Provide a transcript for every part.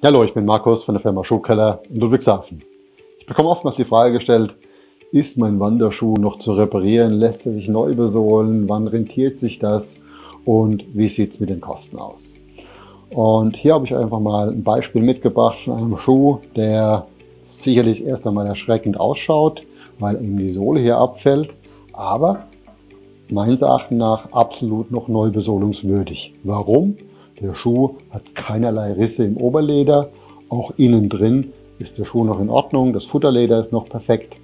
Hallo, ich bin Markus von der Firma Schuhkeller in Ludwigshafen. Ich bekomme oftmals die Frage gestellt, ist mein Wanderschuh noch zu reparieren? Lässt er sich neu besohlen? Wann rentiert sich das? Und wie sieht es mit den Kosten aus? Und hier habe ich einfach mal ein Beispiel mitgebracht von einem Schuh, der sicherlich erst einmal erschreckend ausschaut, weil eben die Sohle hier abfällt, aber meines Erachtens nach absolut noch neu besohlungswürdig. Warum? Der Schuh hat keinerlei Risse im Oberleder. Auch innen drin ist der Schuh noch in Ordnung. Das Futterleder ist noch perfekt.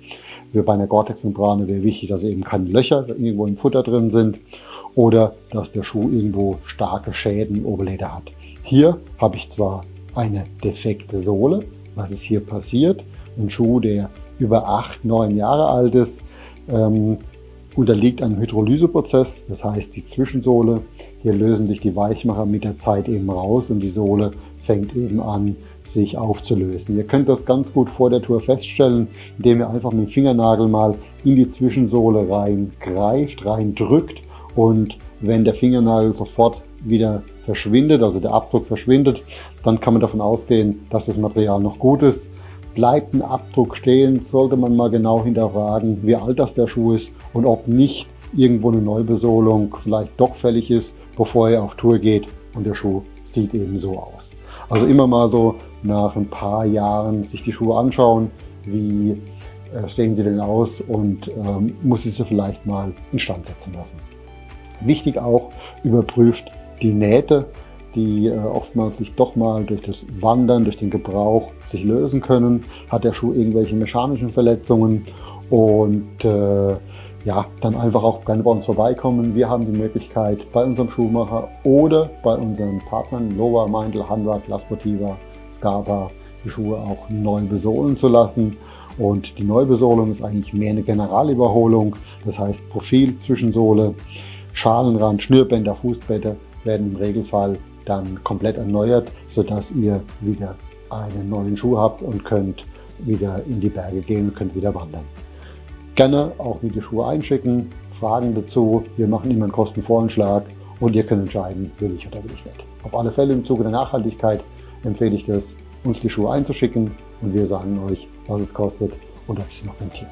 Wie bei einer Gore-Tex-Membrane wäre wichtig, dass eben keine Löcher irgendwo im Futter drin sind oder dass der Schuh irgendwo starke Schäden im Oberleder hat. Hier habe ich zwar eine defekte Sohle. Was ist hier passiert? Ein Schuh, der über acht, neun Jahre alt ist, ähm, unterliegt einem Hydrolyseprozess. Das heißt, die Zwischensohle hier lösen sich die Weichmacher mit der Zeit eben raus und die Sohle fängt eben an, sich aufzulösen. Ihr könnt das ganz gut vor der Tour feststellen, indem ihr einfach mit dem Fingernagel mal in die Zwischensohle rein greift, rein drückt und wenn der Fingernagel sofort wieder verschwindet, also der Abdruck verschwindet, dann kann man davon ausgehen, dass das Material noch gut ist. Bleibt ein Abdruck stehen, sollte man mal genau hinterfragen, wie alt das der Schuh ist und ob nicht irgendwo eine Neubesohlung vielleicht doch fällig ist, bevor er auf Tour geht und der Schuh sieht eben so aus. Also immer mal so nach ein paar Jahren sich die Schuhe anschauen, wie äh, sehen sie denn aus und ähm, muss ich sie vielleicht mal instand setzen lassen. Wichtig auch, überprüft die Nähte, die äh, oftmals sich doch mal durch das Wandern, durch den Gebrauch sich lösen können. Hat der Schuh irgendwelche mechanischen Verletzungen und äh, ja, dann einfach auch gerne bei uns vorbeikommen. Wir haben die Möglichkeit, bei unserem Schuhmacher oder bei unseren Partnern Lova, Meindl, Hanwag, Laspotiva, Scarpa die Schuhe auch neu besohlen zu lassen. Und die Neubesohlung ist eigentlich mehr eine Generalüberholung. Das heißt Profil, Zwischensohle, Schalenrand, Schnürbänder, Fußbretter werden im Regelfall dann komplett erneuert, sodass ihr wieder einen neuen Schuh habt und könnt wieder in die Berge gehen und könnt wieder wandern. Gerne auch Videoschuhe einschicken, Fragen dazu. Wir machen immer einen Kostenvoranschlag und ihr könnt entscheiden, will ich oder will ich nicht. Auf alle Fälle im Zuge der Nachhaltigkeit empfehle ich das, uns die Schuhe einzuschicken und wir sagen euch, was es kostet und ob es noch rentiert.